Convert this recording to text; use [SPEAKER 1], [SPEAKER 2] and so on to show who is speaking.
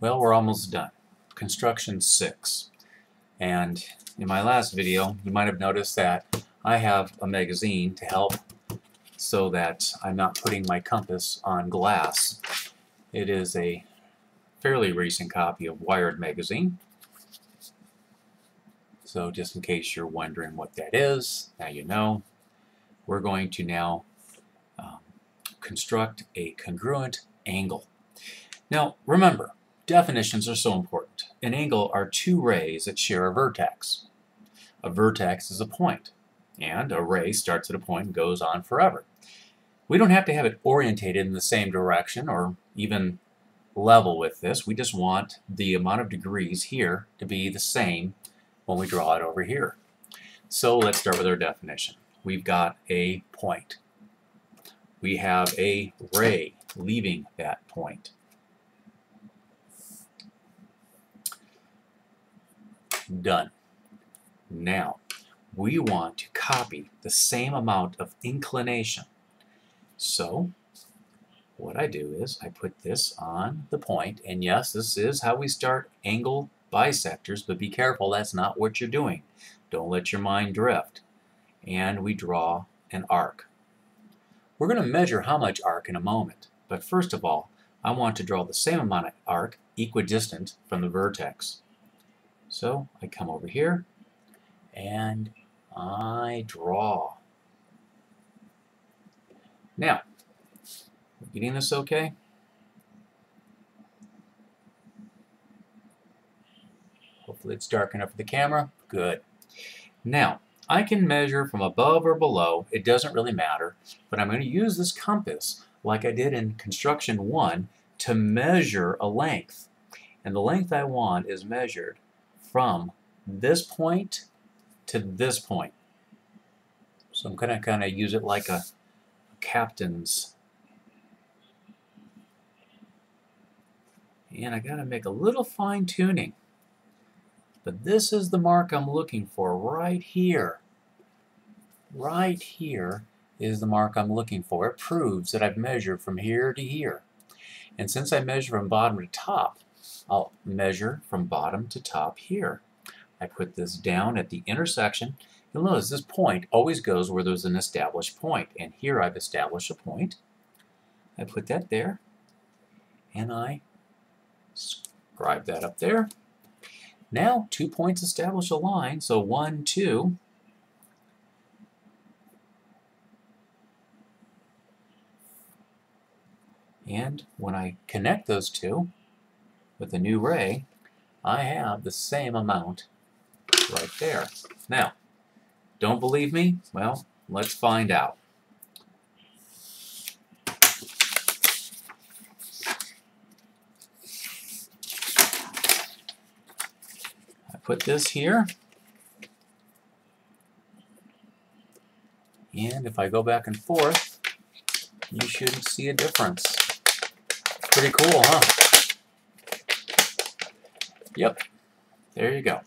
[SPEAKER 1] Well, we're almost done. Construction 6. And in my last video, you might have noticed that I have a magazine to help so that I'm not putting my compass on glass. It is a fairly recent copy of Wired magazine. So just in case you're wondering what that is, now you know. We're going to now um, construct a congruent angle. Now remember, definitions are so important. An angle are two rays that share a vertex. A vertex is a point, and a ray starts at a point and goes on forever. We don't have to have it orientated in the same direction or even level with this. We just want the amount of degrees here to be the same when we draw it over here. So let's start with our definition. We've got a point. We have a ray leaving that point. Done. Now, we want to copy the same amount of inclination. So, what I do is I put this on the point, and yes, this is how we start angle bisectors, but be careful, that's not what you're doing. Don't let your mind drift. And we draw an arc. We're going to measure how much arc in a moment, but first of all, I want to draw the same amount of arc equidistant from the vertex. So I come over here and I draw. Now, getting this okay? Hopefully it's dark enough for the camera. Good. Now, I can measure from above or below. It doesn't really matter. But I'm going to use this compass like I did in construction 1 to measure a length. And the length I want is measured from this point to this point. So I'm going to kind of use it like a captain's. And I got to make a little fine tuning. But this is the mark I'm looking for right here. Right here is the mark I'm looking for. It proves that I've measured from here to here. And since I measure from bottom to top, I'll measure from bottom to top here. I put this down at the intersection. You'll notice this point always goes where there's an established point. And here I've established a point. I put that there. And I scribe that up there. Now, two points establish a line, so one, two. And when I connect those two with a new ray, I have the same amount right there. Now, don't believe me? Well, let's find out. I put this here. And if I go back and forth, you shouldn't see a difference. Pretty cool, huh? Yep. There you go.